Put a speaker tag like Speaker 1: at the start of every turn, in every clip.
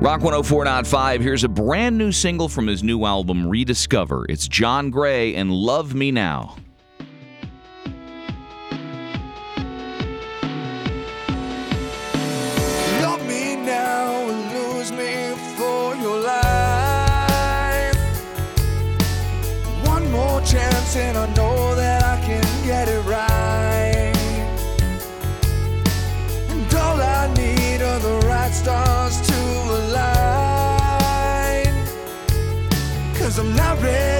Speaker 1: Rock 104.5, here's a brand new single from his new album, Rediscover. It's John Gray and Love Me Now.
Speaker 2: Love me now or lose me for your life. One more chance, and I know that I can get it right. Cause I'm not ready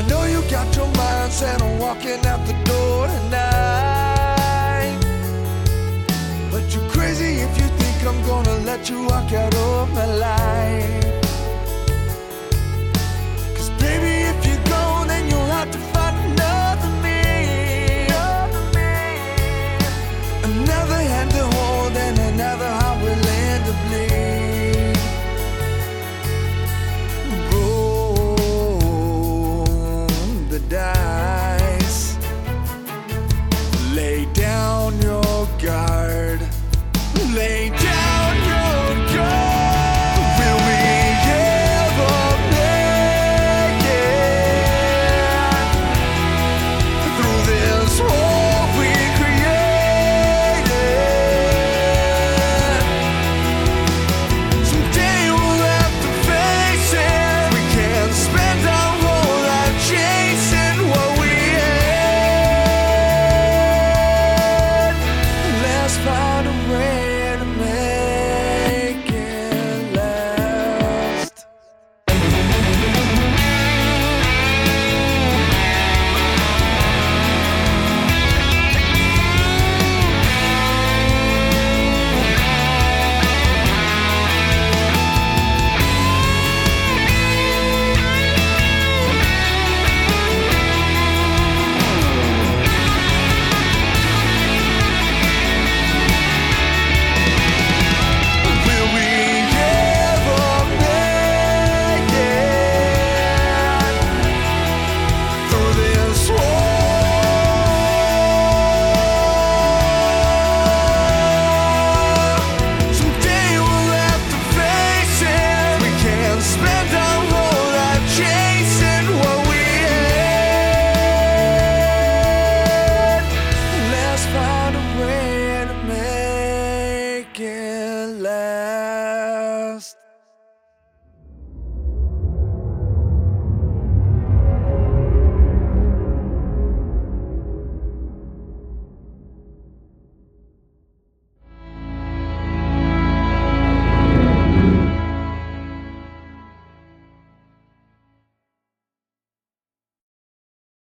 Speaker 2: I know you got your mind set on walking out the door tonight. But you're crazy if you think I'm gonna let you walk out of my life. late love.